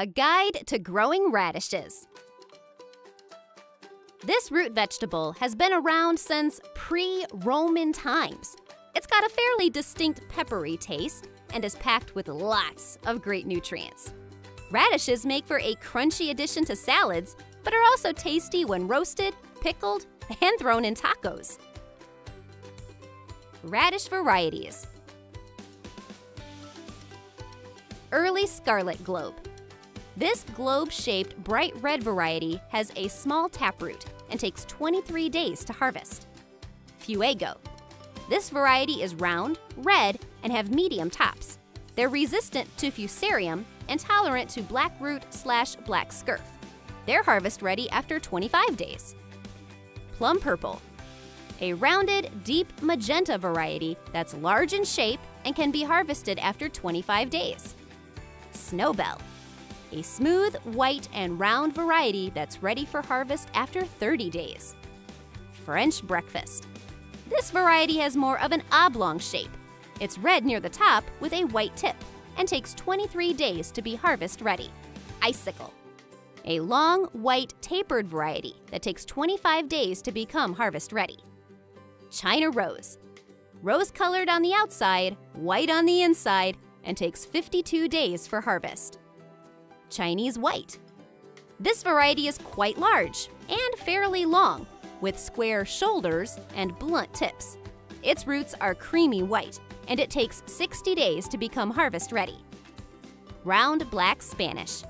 A Guide to Growing Radishes. This root vegetable has been around since pre Roman times. It's got a fairly distinct peppery taste and is packed with lots of great nutrients. Radishes make for a crunchy addition to salads, but are also tasty when roasted, pickled, and thrown in tacos. Radish varieties Early Scarlet Globe. This globe-shaped bright red variety has a small taproot and takes 23 days to harvest. Fuego. This variety is round, red, and have medium tops. They're resistant to fusarium and tolerant to black root slash black scurf. They're harvest ready after 25 days. Plum Purple. A rounded, deep magenta variety that's large in shape and can be harvested after 25 days. Snowbell. A smooth, white, and round variety that's ready for harvest after 30 days. French Breakfast. This variety has more of an oblong shape. It's red near the top with a white tip and takes 23 days to be harvest ready. Icicle. A long, white, tapered variety that takes 25 days to become harvest ready. China Rose. Rose colored on the outside, white on the inside, and takes 52 days for harvest. Chinese White. This variety is quite large and fairly long, with square shoulders and blunt tips. Its roots are creamy white, and it takes 60 days to become harvest ready. Round Black Spanish.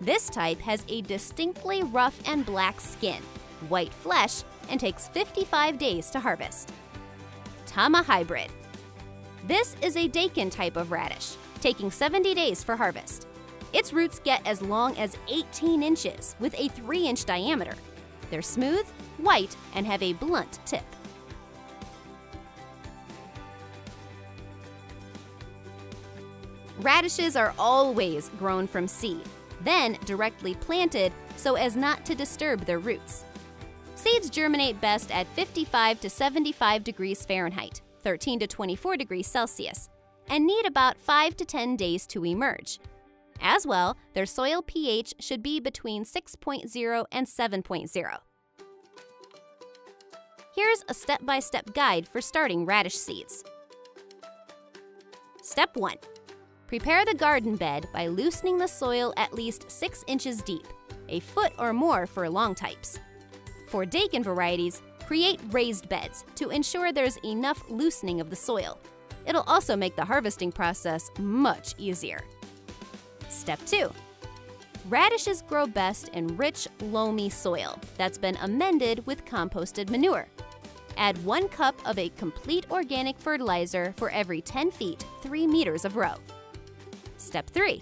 This type has a distinctly rough and black skin, white flesh, and takes 55 days to harvest. Tama Hybrid. This is a daikon type of radish, taking 70 days for harvest. Its roots get as long as 18 inches with a 3 inch diameter. They're smooth, white, and have a blunt tip. Radishes are always grown from seed, then directly planted so as not to disturb their roots. Seeds germinate best at 55 to 75 degrees Fahrenheit, 13 to 24 degrees Celsius, and need about 5 to 10 days to emerge. As well, their soil pH should be between 6.0 and 7.0. Here's a step by step guide for starting radish seeds. Step 1 Prepare the garden bed by loosening the soil at least 6 inches deep, a foot or more for long types. For daikon varieties, create raised beds to ensure there's enough loosening of the soil. It'll also make the harvesting process much easier. Step 2. Radishes grow best in rich, loamy soil that's been amended with composted manure. Add 1 cup of a complete organic fertilizer for every 10 feet, 3 meters of row. Step 3.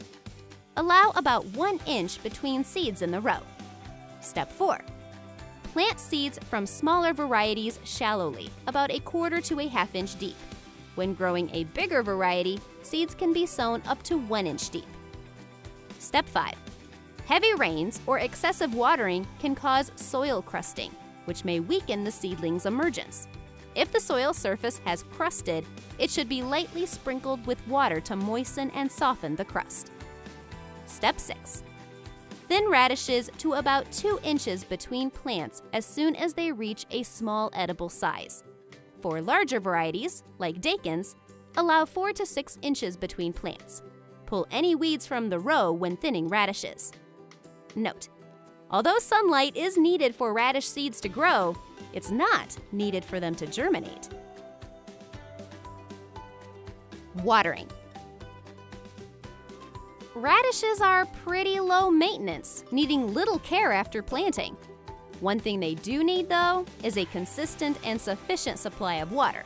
Allow about 1 inch between seeds in the row. Step 4. Plant seeds from smaller varieties shallowly, about a quarter to a half inch deep. When growing a bigger variety, seeds can be sown up to 1 inch deep. Step 5. Heavy rains or excessive watering can cause soil crusting, which may weaken the seedling's emergence. If the soil surface has crusted, it should be lightly sprinkled with water to moisten and soften the crust. Step 6. Thin radishes to about 2 inches between plants as soon as they reach a small edible size. For larger varieties, like daikons, allow 4 to 6 inches between plants. Pull any weeds from the row when thinning radishes. Note, although sunlight is needed for radish seeds to grow, it's not needed for them to germinate. Watering. Radishes are pretty low maintenance, needing little care after planting. One thing they do need, though, is a consistent and sufficient supply of water.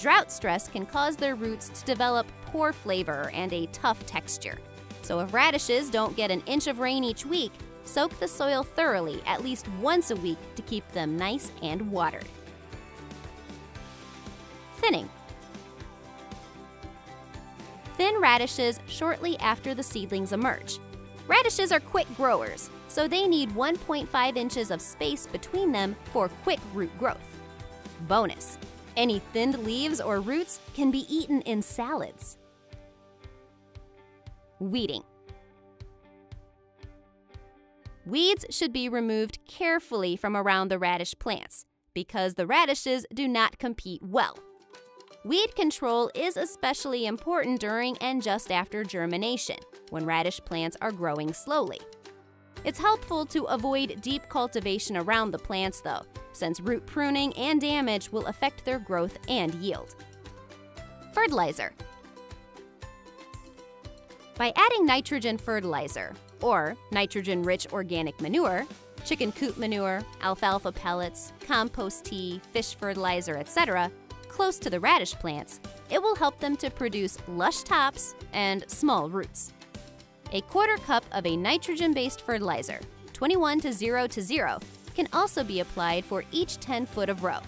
Drought stress can cause their roots to develop poor flavor and a tough texture. So if radishes don't get an inch of rain each week, soak the soil thoroughly at least once a week to keep them nice and watered. Thinning. Thin radishes shortly after the seedlings emerge. Radishes are quick growers, so they need 1.5 inches of space between them for quick root growth. Bonus, any thinned leaves or roots can be eaten in salads. Weeding. Weeds should be removed carefully from around the radish plants because the radishes do not compete well. Weed control is especially important during and just after germination, when radish plants are growing slowly. It's helpful to avoid deep cultivation around the plants, though, since root pruning and damage will affect their growth and yield. Fertilizer By adding nitrogen fertilizer, or nitrogen rich organic manure, chicken coop manure, alfalfa pellets, compost tea, fish fertilizer, etc., close to the radish plants, it will help them to produce lush tops and small roots. A quarter cup of a nitrogen based fertilizer, 21 to 0 to 0, can also be applied for each 10 foot of row.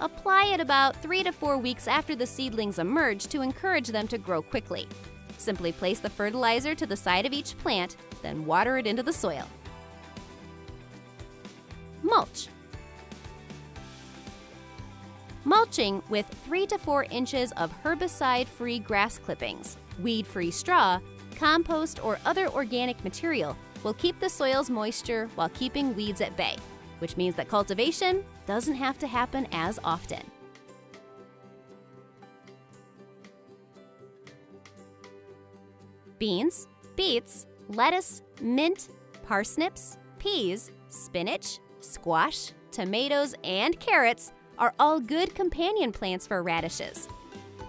Apply it about 3 to 4 weeks after the seedlings emerge to encourage them to grow quickly. Simply place the fertilizer to the side of each plant, then water it into the soil. Mulch. Mulching with 3 to 4 inches of herbicide-free grass clippings, weed-free straw, compost, or other organic material will keep the soil's moisture while keeping weeds at bay, which means that cultivation doesn't have to happen as often. Beans, beets, lettuce, mint, parsnips, peas, spinach, squash, tomatoes, and carrots are all good companion plants for radishes.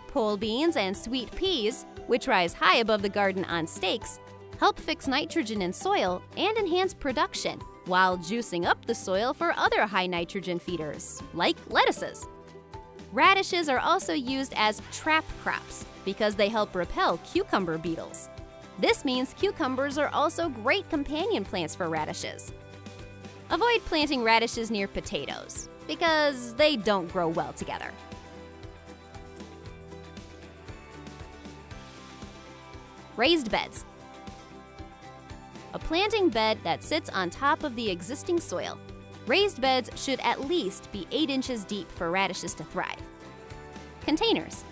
Pole beans and sweet peas, which rise high above the garden on stakes, help fix nitrogen in soil and enhance production while juicing up the soil for other high nitrogen feeders, like lettuces. Radishes are also used as trap crops because they help repel cucumber beetles. This means cucumbers are also great companion plants for radishes. Avoid planting radishes near potatoes because they don't grow well together. Raised beds. A planting bed that sits on top of the existing soil. Raised beds should at least be 8 inches deep for radishes to thrive. Containers.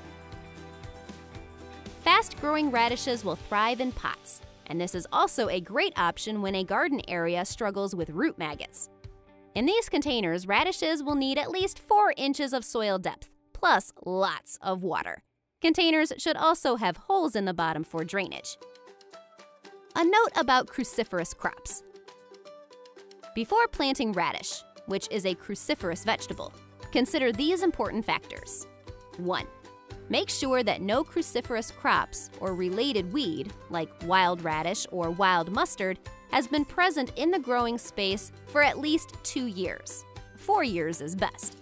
Fast-growing radishes will thrive in pots, and this is also a great option when a garden area struggles with root maggots. In these containers, radishes will need at least 4 inches of soil depth, plus lots of water. Containers should also have holes in the bottom for drainage. A note about cruciferous crops. Before planting radish, which is a cruciferous vegetable, consider these important factors. 1. Make sure that no cruciferous crops or related weed, like wild radish or wild mustard, has been present in the growing space for at least two years. Four years is best.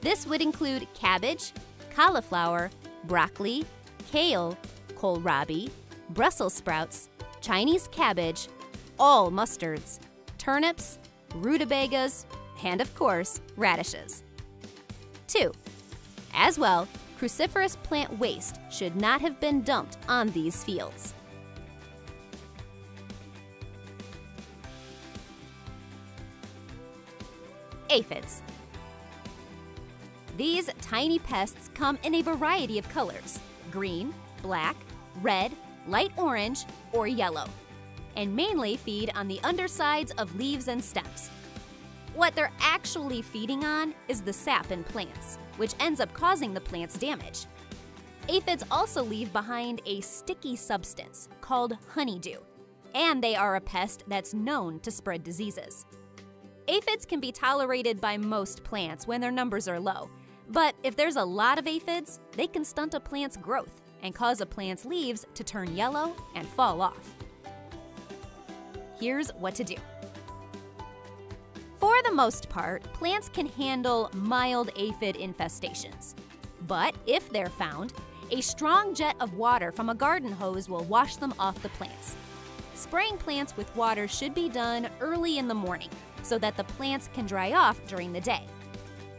This would include cabbage, cauliflower, broccoli, kale, kohlrabi, Brussels sprouts, Chinese cabbage, all mustards, turnips, rutabagas, and of course, radishes. 2. As well, cruciferous plant waste should not have been dumped on these fields. Aphids. These tiny pests come in a variety of colors green, black, red, light orange, or yellow, and mainly feed on the undersides of leaves and stems. What they're actually feeding on is the sap in plants, which ends up causing the plants damage. Aphids also leave behind a sticky substance called honeydew, and they are a pest that's known to spread diseases. Aphids can be tolerated by most plants when their numbers are low, but if there's a lot of aphids, they can stunt a plant's growth and cause a plant's leaves to turn yellow and fall off. Here's what to do. For the most part, plants can handle mild aphid infestations. But if they're found, a strong jet of water from a garden hose will wash them off the plants. Spraying plants with water should be done early in the morning so that the plants can dry off during the day.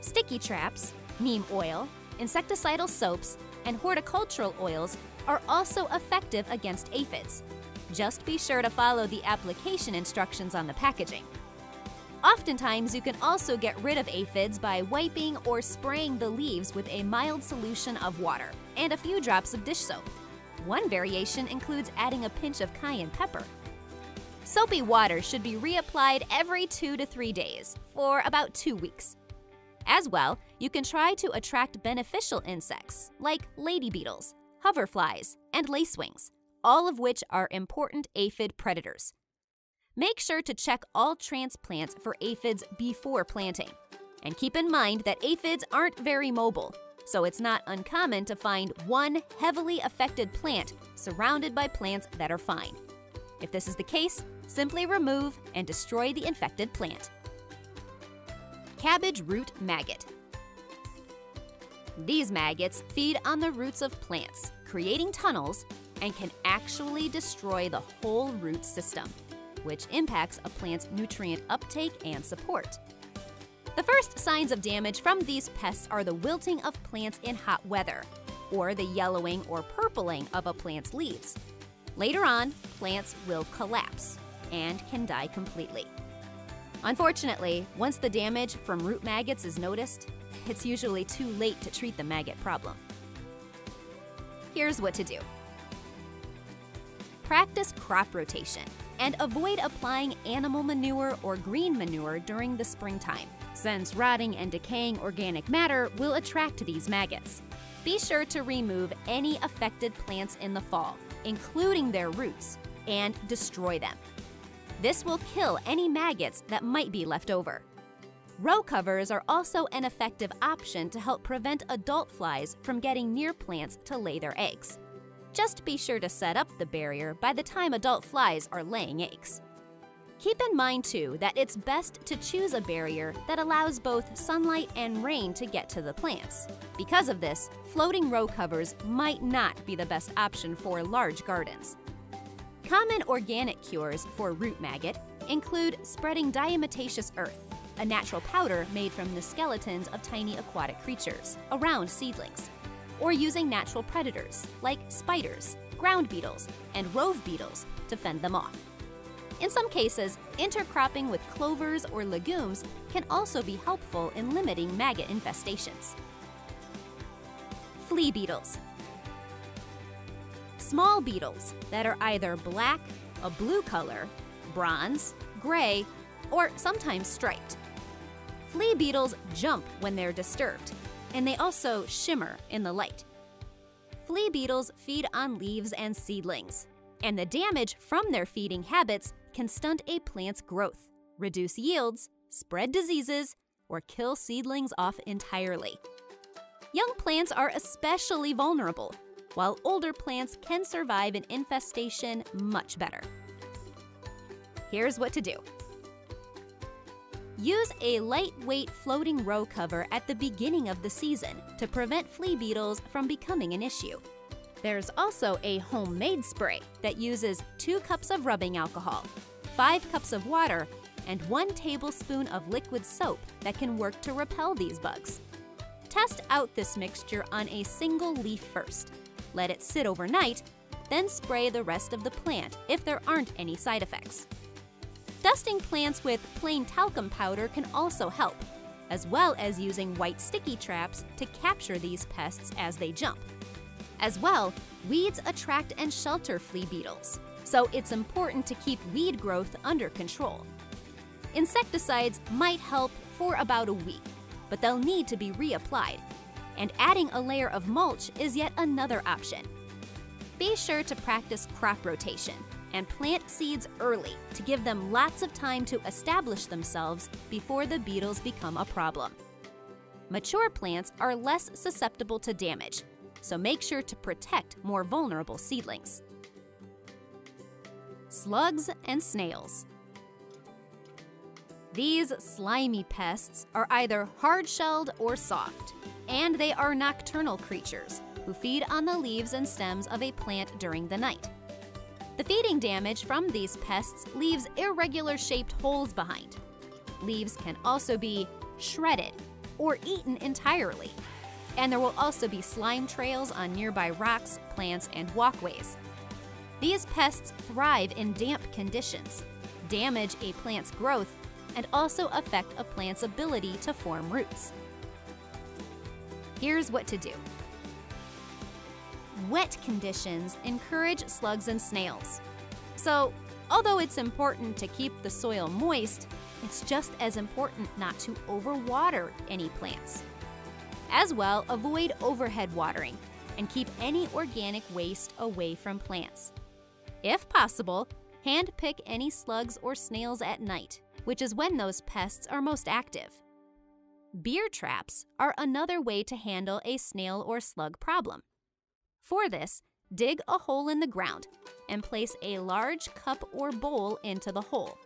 Sticky traps, neem oil, insecticidal soaps, and horticultural oils are also effective against aphids. Just be sure to follow the application instructions on the packaging. Oftentimes, you can also get rid of aphids by wiping or spraying the leaves with a mild solution of water and a few drops of dish soap. One variation includes adding a pinch of cayenne pepper Soapy water should be reapplied every two to three days for about two weeks. As well, you can try to attract beneficial insects like lady beetles, hoverflies, and lacewings, all of which are important aphid predators. Make sure to check all transplants for aphids before planting. And keep in mind that aphids aren't very mobile, so it's not uncommon to find one heavily affected plant surrounded by plants that are fine. If this is the case, simply remove and destroy the infected plant. Cabbage root maggot. These maggots feed on the roots of plants, creating tunnels, and can actually destroy the whole root system, which impacts a plant's nutrient uptake and support. The first signs of damage from these pests are the wilting of plants in hot weather, or the yellowing or purpling of a plant's leaves. Later on, plants will collapse and can die completely. Unfortunately, once the damage from root maggots is noticed, it's usually too late to treat the maggot problem. Here's what to do. Practice crop rotation and avoid applying animal manure or green manure during the springtime, since rotting and decaying organic matter will attract these maggots. Be sure to remove any affected plants in the fall, including their roots, and destroy them. This will kill any maggots that might be left over. Row covers are also an effective option to help prevent adult flies from getting near plants to lay their eggs. Just be sure to set up the barrier by the time adult flies are laying eggs. Keep in mind, too, that it's best to choose a barrier that allows both sunlight and rain to get to the plants. Because of this, floating row covers might not be the best option for large gardens. Common organic cures for root maggot include spreading diatomaceous earth, a natural powder made from the skeletons of tiny aquatic creatures, around seedlings, or using natural predators like spiders, ground beetles, and rove beetles to fend them off. In some cases, intercropping with clovers or legumes can also be helpful in limiting maggot infestations. Flea beetles. Small beetles that are either black, a blue color, bronze, gray, or sometimes striped. Flea beetles jump when they're disturbed, and they also shimmer in the light. Flea beetles feed on leaves and seedlings, and the damage from their feeding habits can stunt a plant's growth, reduce yields, spread diseases, or kill seedlings off entirely. Young plants are especially vulnerable, while older plants can survive an infestation much better. Here's what to do. Use a lightweight floating row cover at the beginning of the season to prevent flea beetles from becoming an issue. There's also a homemade spray that uses 2 cups of rubbing alcohol, 5 cups of water, and 1 tablespoon of liquid soap that can work to repel these bugs. Test out this mixture on a single leaf first. Let it sit overnight, then spray the rest of the plant if there aren't any side effects. Dusting plants with plain talcum powder can also help, as well as using white sticky traps to capture these pests as they jump. As well, weeds attract and shelter flea beetles, so it's important to keep weed growth under control. Insecticides might help for about a week, but they'll need to be reapplied. And adding a layer of mulch is yet another option. Be sure to practice crop rotation and plant seeds early to give them lots of time to establish themselves before the beetles become a problem. Mature plants are less susceptible to damage, so make sure to protect more vulnerable seedlings. Slugs and snails. These slimy pests are either hard-shelled or soft, and they are nocturnal creatures who feed on the leaves and stems of a plant during the night. The feeding damage from these pests leaves irregular shaped holes behind. Leaves can also be shredded or eaten entirely. And there will also be slime trails on nearby rocks, plants, and walkways. These pests thrive in damp conditions, damage a plant's growth, and also affect a plant's ability to form roots. Here's what to do. Wet conditions encourage slugs and snails. So, Although it's important to keep the soil moist, it's just as important not to overwater any plants. As well, avoid overhead watering and keep any organic waste away from plants. If possible, hand pick any slugs or snails at night, which is when those pests are most active. Beer traps are another way to handle a snail or slug problem. For this, dig a hole in the ground and place a large cup or bowl into the hole.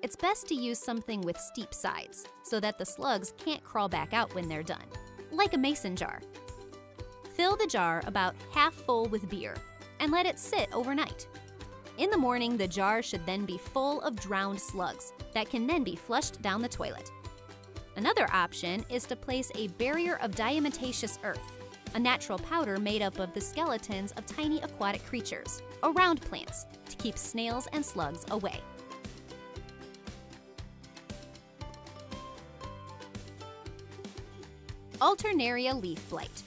It's best to use something with steep sides so that the slugs can't crawl back out when they're done, like a mason jar. Fill the jar about half full with beer and let it sit overnight. In the morning, the jar should then be full of drowned slugs that can then be flushed down the toilet. Another option is to place a barrier of diatomaceous earth, a natural powder made up of the skeletons of tiny aquatic creatures, around plants to keep snails and slugs away. Alternaria leaf blight.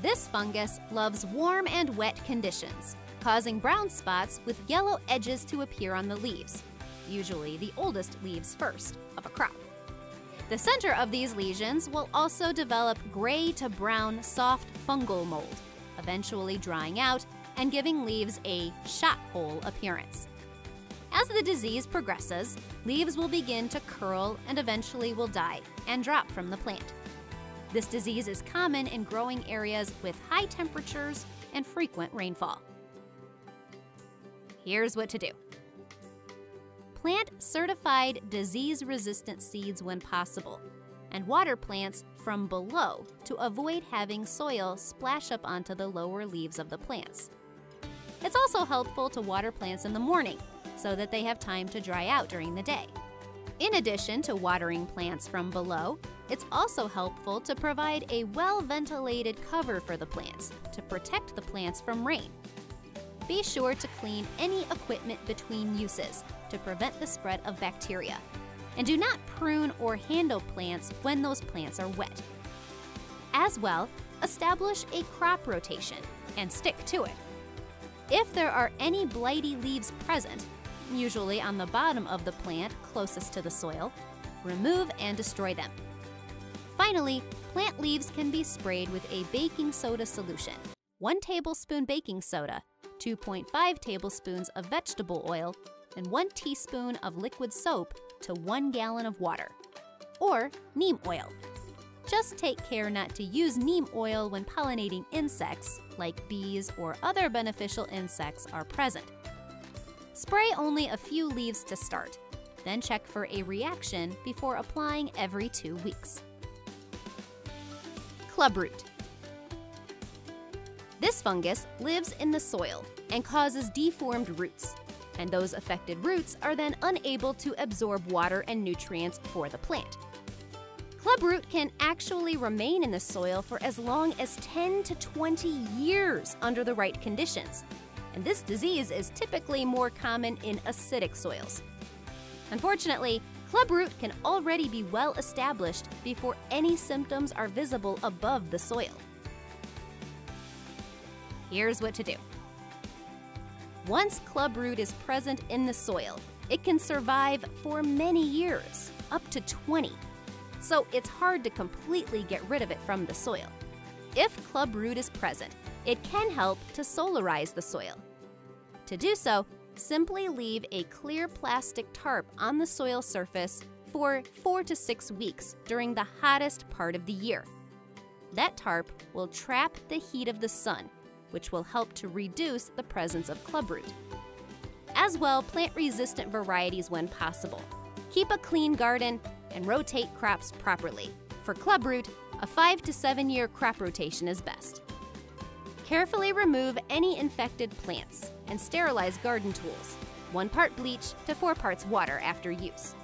This fungus loves warm and wet conditions, causing brown spots with yellow edges to appear on the leaves, usually the oldest leaves first of a crop. The center of these lesions will also develop gray to brown soft fungal mold, eventually drying out and giving leaves a shot hole appearance. As the disease progresses, leaves will begin to curl and eventually will die and drop from the plant. This disease is common in growing areas with high temperatures and frequent rainfall. Here's what to do. Plant certified disease-resistant seeds when possible, and water plants from below to avoid having soil splash up onto the lower leaves of the plants. It's also helpful to water plants in the morning so that they have time to dry out during the day. In addition to watering plants from below, it's also helpful to provide a well-ventilated cover for the plants to protect the plants from rain. Be sure to clean any equipment between uses to prevent the spread of bacteria. And do not prune or handle plants when those plants are wet. As well, establish a crop rotation and stick to it. If there are any blighty leaves present, usually on the bottom of the plant closest to the soil, remove and destroy them. Finally, plant leaves can be sprayed with a baking soda solution. 1 tablespoon baking soda, 2.5 tablespoons of vegetable oil, and 1 teaspoon of liquid soap to 1 gallon of water. Or neem oil. Just take care not to use neem oil when pollinating insects, like bees or other beneficial insects, are present. Spray only a few leaves to start, then check for a reaction before applying every two weeks. Clubroot. This fungus lives in the soil and causes deformed roots, and those affected roots are then unable to absorb water and nutrients for the plant. Clubroot can actually remain in the soil for as long as 10 to 20 years under the right conditions, and this disease is typically more common in acidic soils. Unfortunately, clubroot can already be well established before any symptoms are visible above the soil. Here's what to do. Once clubroot is present in the soil, it can survive for many years, up to 20. So it's hard to completely get rid of it from the soil. If clubroot is present, it can help to solarize the soil. To do so, simply leave a clear plastic tarp on the soil surface for four to six weeks during the hottest part of the year. That tarp will trap the heat of the sun, which will help to reduce the presence of clubroot. As well, plant resistant varieties when possible. Keep a clean garden and rotate crops properly. For clubroot, a 5 to 7 year crop rotation is best. Carefully remove any infected plants and sterilize garden tools, 1 part bleach to 4 parts water after use.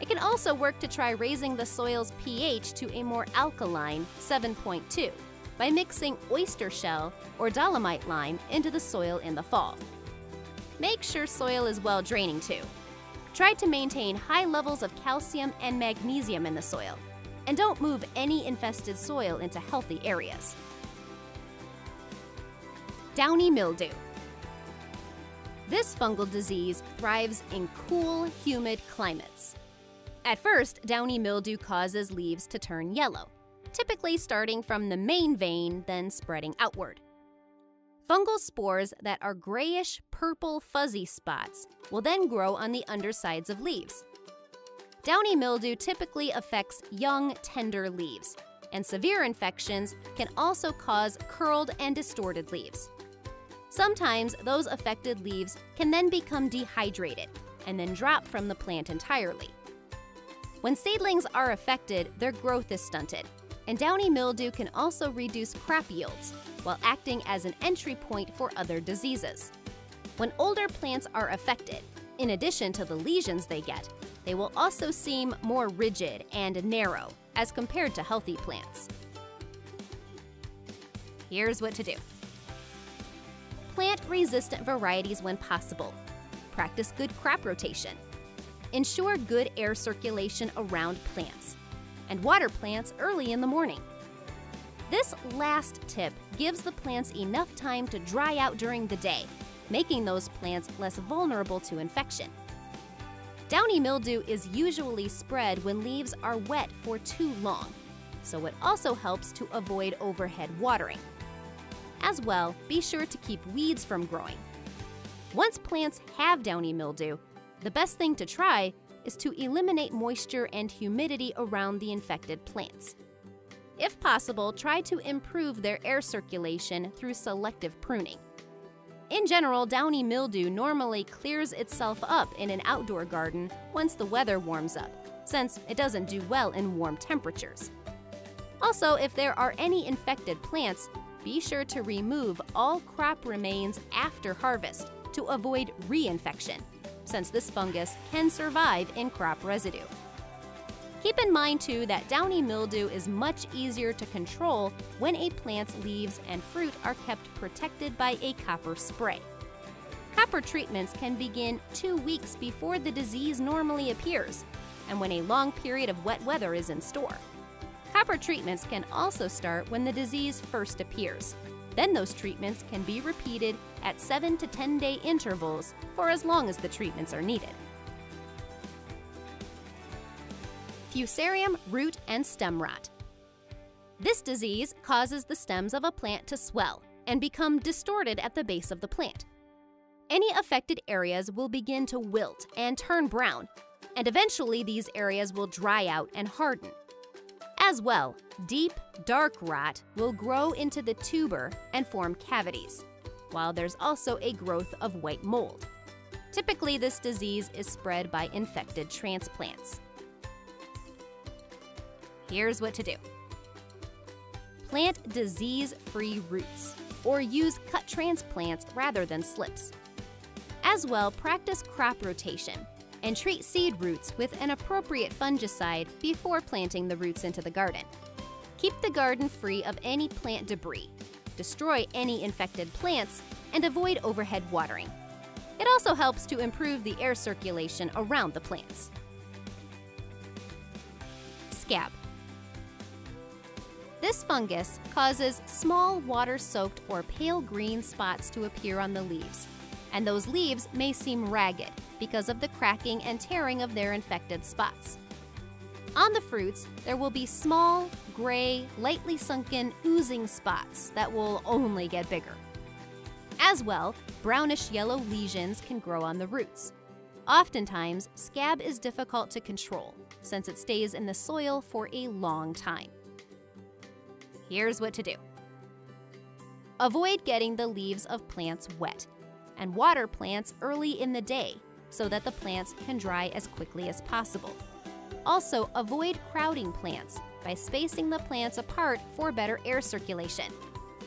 It can also work to try raising the soil's pH to a more alkaline 7.2 by mixing oyster shell or dolomite lime into the soil in the fall. Make sure soil is well draining too. Try to maintain high levels of calcium and magnesium in the soil, and don't move any infested soil into healthy areas. Downy mildew. This fungal disease thrives in cool, humid climates. At first, downy mildew causes leaves to turn yellow, typically starting from the main vein, then spreading outward. Fungal spores that are grayish purple fuzzy spots will then grow on the undersides of leaves. Downy mildew typically affects young, tender leaves, and severe infections can also cause curled and distorted leaves. Sometimes those affected leaves can then become dehydrated and then drop from the plant entirely. When seedlings are affected, their growth is stunted, and downy mildew can also reduce crop yields while acting as an entry point for other diseases. When older plants are affected, in addition to the lesions they get, they will also seem more rigid and narrow as compared to healthy plants. Here's what to do. Plant resistant varieties when possible. Practice good crop rotation Ensure good air circulation around plants, and water plants early in the morning. This last tip gives the plants enough time to dry out during the day, making those plants less vulnerable to infection. Downy mildew is usually spread when leaves are wet for too long, so it also helps to avoid overhead watering. As well, be sure to keep weeds from growing. Once plants have downy mildew, the best thing to try is to eliminate moisture and humidity around the infected plants. If possible, try to improve their air circulation through selective pruning. In general, downy mildew normally clears itself up in an outdoor garden once the weather warms up, since it doesn't do well in warm temperatures. Also, if there are any infected plants, be sure to remove all crop remains after harvest to avoid reinfection since this fungus can survive in crop residue. Keep in mind too that downy mildew is much easier to control when a plant's leaves and fruit are kept protected by a copper spray. Copper treatments can begin two weeks before the disease normally appears and when a long period of wet weather is in store. Copper treatments can also start when the disease first appears, then those treatments can be repeated at 7 to 10 day intervals for as long as the treatments are needed. Fusarium root and stem rot. This disease causes the stems of a plant to swell and become distorted at the base of the plant. Any affected areas will begin to wilt and turn brown, and eventually these areas will dry out and harden. As well, deep, dark rot will grow into the tuber and form cavities, while there's also a growth of white mold. Typically, this disease is spread by infected transplants. Here's what to do. Plant disease-free roots, or use cut transplants rather than slips. As well, practice crop rotation and treat seed roots with an appropriate fungicide before planting the roots into the garden. Keep the garden free of any plant debris, destroy any infected plants, and avoid overhead watering. It also helps to improve the air circulation around the plants. Scab. This fungus causes small water-soaked or pale green spots to appear on the leaves, and those leaves may seem ragged, because of the cracking and tearing of their infected spots. On the fruits, there will be small, gray, lightly sunken, oozing spots that will only get bigger. As well, brownish yellow lesions can grow on the roots. Oftentimes, scab is difficult to control since it stays in the soil for a long time. Here's what to do. Avoid getting the leaves of plants wet and water plants early in the day so that the plants can dry as quickly as possible. Also, avoid crowding plants by spacing the plants apart for better air circulation.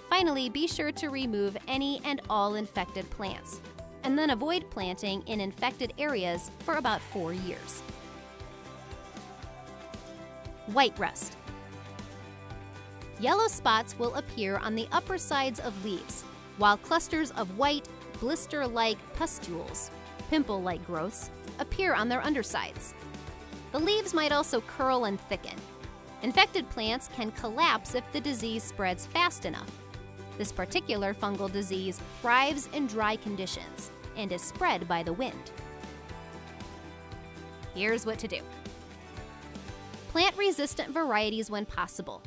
Finally, be sure to remove any and all infected plants, and then avoid planting in infected areas for about four years. White rust. Yellow spots will appear on the upper sides of leaves, while clusters of white, blister-like pustules pimple like growths, appear on their undersides. The leaves might also curl and thicken. Infected plants can collapse if the disease spreads fast enough. This particular fungal disease thrives in dry conditions and is spread by the wind. Here's what to do. Plant resistant varieties when possible.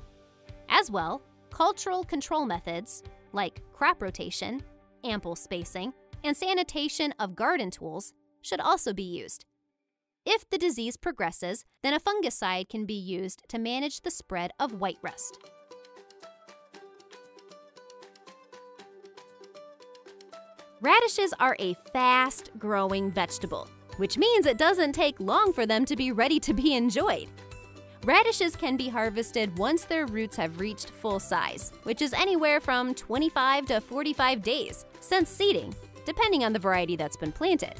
As well, cultural control methods like crop rotation, ample spacing, and sanitation of garden tools should also be used. If the disease progresses, then a fungicide can be used to manage the spread of white rust. Radishes are a fast growing vegetable, which means it doesn't take long for them to be ready to be enjoyed. Radishes can be harvested once their roots have reached full size, which is anywhere from 25 to 45 days since seeding, depending on the variety that's been planted.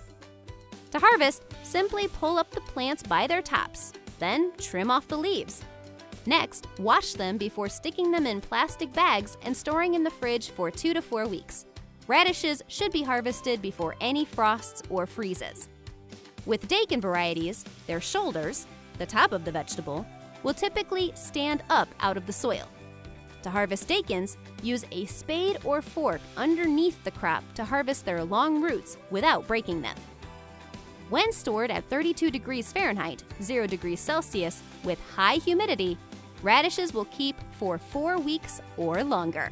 To harvest, simply pull up the plants by their tops, then trim off the leaves. Next, wash them before sticking them in plastic bags and storing in the fridge for two to four weeks. Radishes should be harvested before any frosts or freezes. With daikon varieties, their shoulders, the top of the vegetable, will typically stand up out of the soil. To harvest daikons, use a spade or fork underneath the crop to harvest their long roots without breaking them. When stored at 32 degrees Fahrenheit, 0 degrees Celsius, with high humidity, radishes will keep for four weeks or longer.